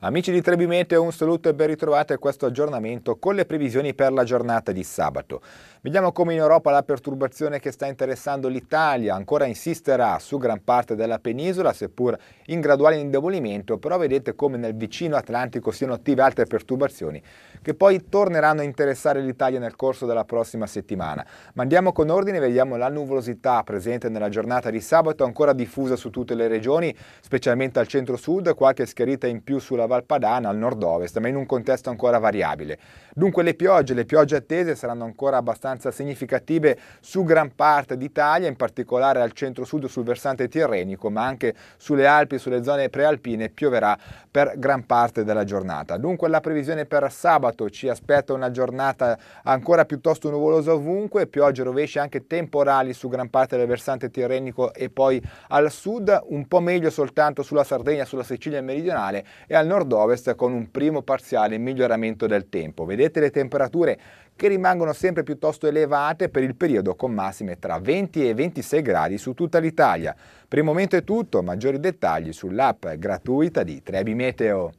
Amici di Trebi Meteo, un saluto e ben ritrovati a questo aggiornamento con le previsioni per la giornata di sabato. Vediamo come in Europa la perturbazione che sta interessando l'Italia ancora insisterà su gran parte della penisola, seppur in graduale indebolimento, però vedete come nel vicino Atlantico siano attive altre perturbazioni che poi torneranno a interessare l'Italia nel corso della prossima settimana. Ma andiamo con ordine, vediamo la nuvolosità presente nella giornata di sabato ancora diffusa su tutte le regioni, specialmente al centro-sud, qualche schiarita in più sulla Valpadana, al nord-ovest, ma in un contesto ancora variabile. Dunque le piogge, le piogge attese saranno ancora abbastanza significative su gran parte d'Italia, in particolare al centro-sud sul versante tirrenico, ma anche sulle Alpi e sulle zone prealpine pioverà per gran parte della giornata. Dunque la previsione per sabato ci aspetta una giornata ancora piuttosto nuvolosa ovunque, piogge rovesci anche temporali su gran parte del versante tirrenico e poi al sud, un po' meglio soltanto sulla Sardegna, sulla Sicilia meridionale e al nord-ovest con un primo parziale miglioramento del tempo. Vedete le temperature che rimangono sempre piuttosto elevate per il periodo con massime tra 20 e 26 gradi su tutta l'Italia. Per il momento è tutto, maggiori dettagli sull'app gratuita di Trebi Meteo.